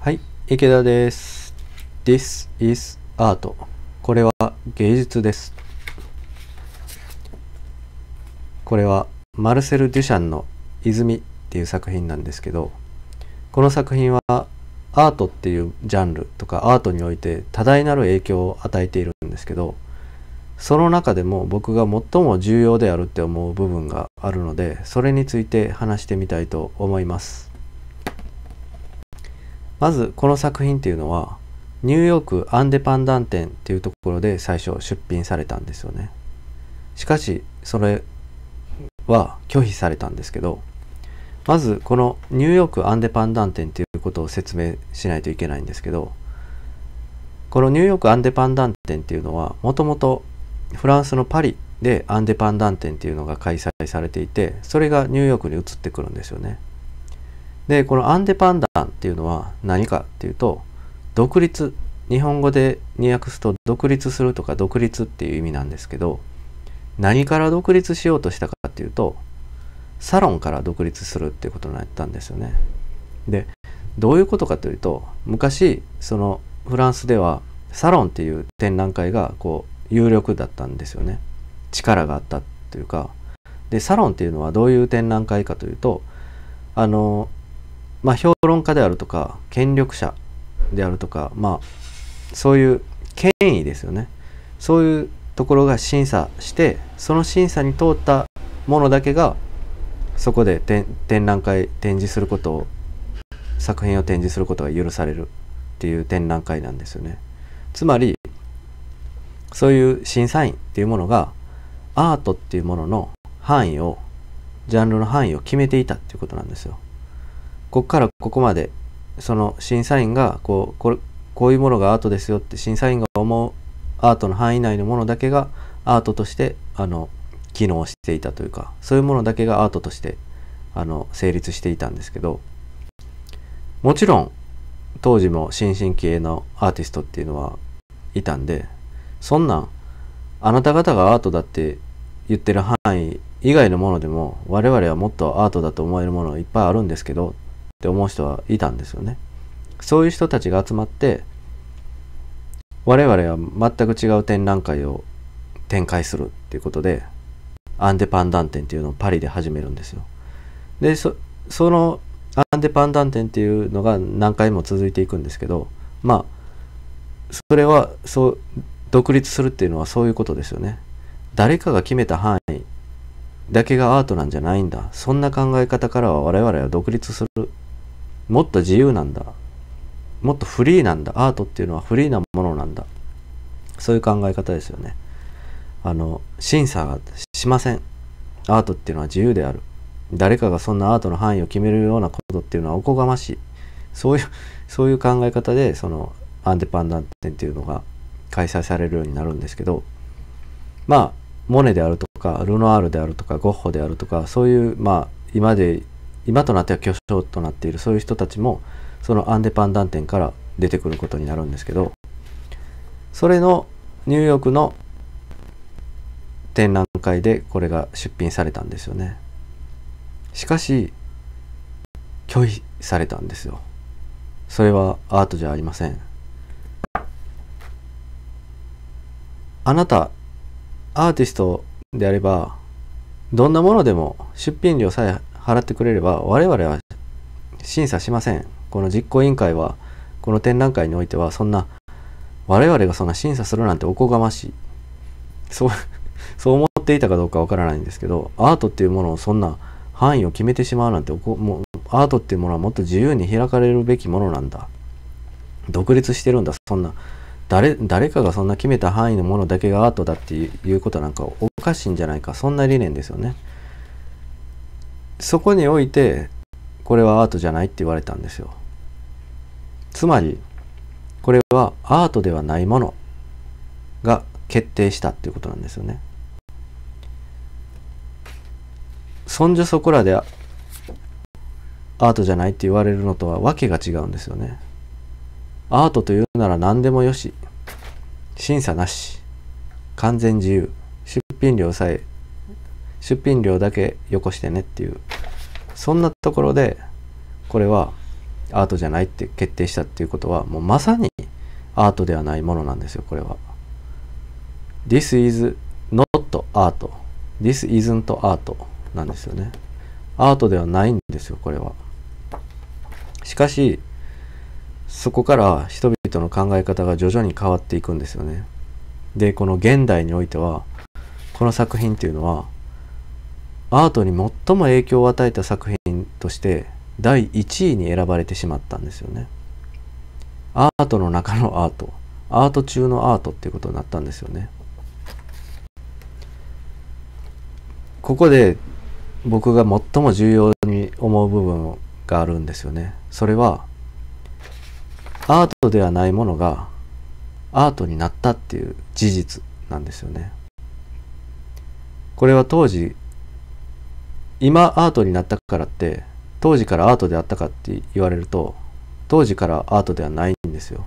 はい、池田です。This is art. これは芸術です。これはマルセル・デュシャンの泉っていう作品なんですけど、この作品はアートっていうジャンルとかアートにおいて多大なる影響を与えているんですけど、その中でも僕が最も重要であるって思う部分があるので、それについて話してみたいと思います。まずこの作品っていうのはニューヨークアンデパンダン展っていうところで最初出品されたんですよね。しかしそれは拒否されたんですけどまずこのニューヨークアンデパンダン展っていうことを説明しないといけないんですけどこのニューヨークアンデパンダン展っていうのはもともとフランスのパリでアンデパンダン展っていうのが開催されていてそれがニューヨークに移ってくるんですよね。でこのアンデパンダンっていうのは何かっていうと独立日本語でに訳すと独立するとか独立っていう意味なんですけど何から独立しようとしたかっていうとサロンから独立するっていうことになったんですよね。でどういうことかというと昔そのフランスではサロンっていう展覧会がこう有力だったんですよね。力があったというかでサロンっていうのはどういう展覧会かというとあのまあ、評論家であるとか権力者であるとか、まあ、そういう権威ですよね。そういうところが審査してその審査に通ったものだけがそこで展覧会展示することを作品を展示することが許されるっていう展覧会なんですよね。つまりそういう審査員っていうものがアートっていうものの範囲をジャンルの範囲を決めていたっていうことなんですよ。ここからここまでその審査員がこうこれこういうものがアートですよって審査員が思うアートの範囲内のものだけがアートとしてあの機能していたというかそういうものだけがアートとしてあの成立していたんですけどもちろん当時も新進気鋭のアーティストっていうのはいたんでそんなんあなた方がアートだって言ってる範囲以外のものでも我々はもっとアートだと思えるものいっぱいあるんですけどって思う人はいたんですよね。そういう人たちが集まって我々は全く違う展覧会を展開するっていうことでアンデパンダン展っていうのをパリで始めるんですよ。でそそのアンデパンダン展っていうのが何回も続いていくんですけどまあそれはそう独立するっていうのはそういうことですよね。誰かが決めた範囲だけがアートなんじゃないんだ。そんな考え方からは我々は独立する。もっと自由なんだ。もっとフリーなんだ。アートっていうのはフリーなものなんだ。そういう考え方ですよね。あの、審査がしません。アートっていうのは自由である。誰かがそんなアートの範囲を決めるようなことっていうのはおこがましい。そういう、そういう考え方で、その、アンデパンダン展っていうのが開催されるようになるんですけど、まあ、モネであるとか、ルノアールであるとか、ゴッホであるとか、そういう、まあ、今で、今となっては巨匠となっているそういう人たちも、そのアンデパンダン展から出てくることになるんですけど、それのニューヨークの展覧会でこれが出品されたんですよね。しかし、拒否されたんですよ。それはアートじゃありません。あなた、アーティストであれば、どんなものでも出品料さえ払ってくれれば、我々は審査しません。この実行委員会は、この展覧会においては、そんな、我々がそんな審査するなんておこがましい。そう、そう思っていたかどうかわからないんですけど、アートっていうものをそんな範囲を決めてしまうなんておこ、もう、アートっていうものはもっと自由に開かれるべきものなんだ。独立してるんだ。そんな、誰誰かがそんな決めた範囲のものだけがアートだっていうことなんかおかしいんじゃないかそんな理念ですよねそこにおいてこれはアートじゃないって言われたんですよつまりこれはアートではないものが決定したっていうことなんですよねそんじょそこらでアートじゃないって言われるのとは訳が違うんですよねアートというなら何でもよし。審査なし。完全自由。出品料さえ、出品料だけよこしてねっていう。そんなところで、これはアートじゃないって決定したっていうことはもうまさにアートではないものなんですよこれは。This is not art. This isn't art なんですよね。アートではないんですよこれは。しかしそこから人々の考え方が徐々に変わっていくんですよね。でこの現代においてはこの作品っていうのはアートに最も影響を与えた作品として第1位に選ばれてしまったんですよね。アートの中のアートアート中のアートっていうことになったんですよね。ここで僕が最も重要に思う部分があるんですよね。それはアートではないものがアートになったっていう事実なんですよね。これは当時今アートになったからって当時からアートであったかって言われると当時からアートではないんですよ。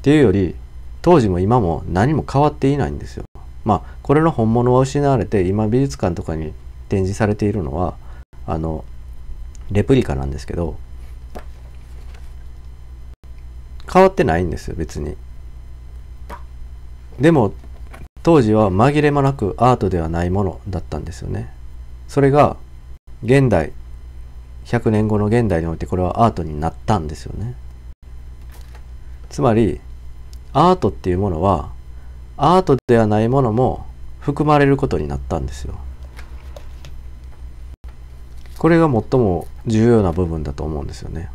っていうより当時も今も何も変わっていないんですよ。まあこれの本物は失われて今美術館とかに展示されているのはあのレプリカなんですけど変わってないんですよ別に。でも当時は紛れもなくアートではないものだったんですよね。それが現代100年後の現代においてこれはアートになったんですよね。つまりアートっていうものはアートではないものも含まれることになったんですよ。これが最も重要な部分だと思うんですよね。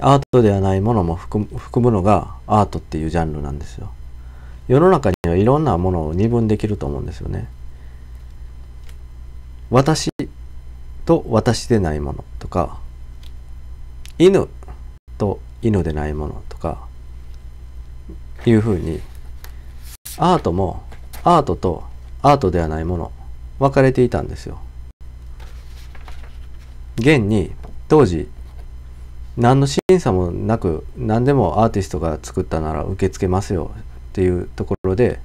アートではないものも含むのがアートっていうジャンルなんですよ。世の中にはいろんなものを二分できると思うんですよね。私と私でないものとか犬と犬でないものとかいうふうにアートもアートとアートではないもの分かれていたんですよ。現に当時何の審査もなく何でもアーティストが作ったなら受け付けますよっていうところで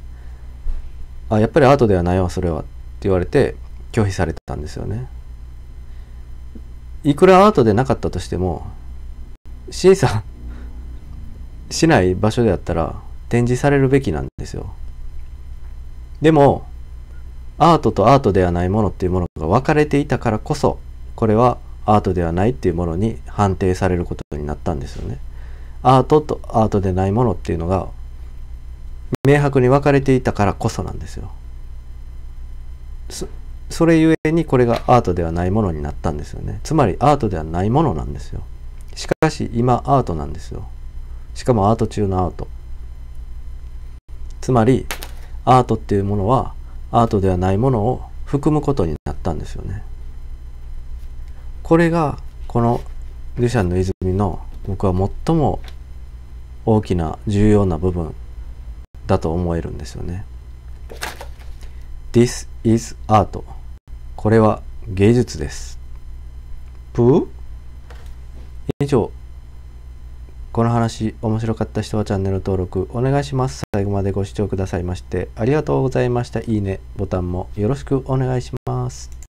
あやっぱりアートではないわそれはって言われて拒否されたんですよね。いくらアートでなかったとしても審査しない場所であったら展示されるべきなんですよ。でもアートとアートではないものっていうものが分かれていたからこそこれはアートではないっていうものに判定されることになったんですよね。アートとアートでないものっていうのが明白に分かれていたからこそなんですよ。それゆえにこれがアートではないものになったんですよね。つまりアートではないものなんですよ。しかし今アートなんですよ。しかもアート中のアート。つまりアートっていうものはアートではないものを含むことになったんですよね。これがこのルシャンの泉の僕は最も大きな重要な部分だと思えるんですよね。This is art. これは芸術です。プー？以上。この話面白かった人はチャンネル登録お願いします。最後までご視聴くださいましてありがとうございました。いいねボタンもよろしくお願いします。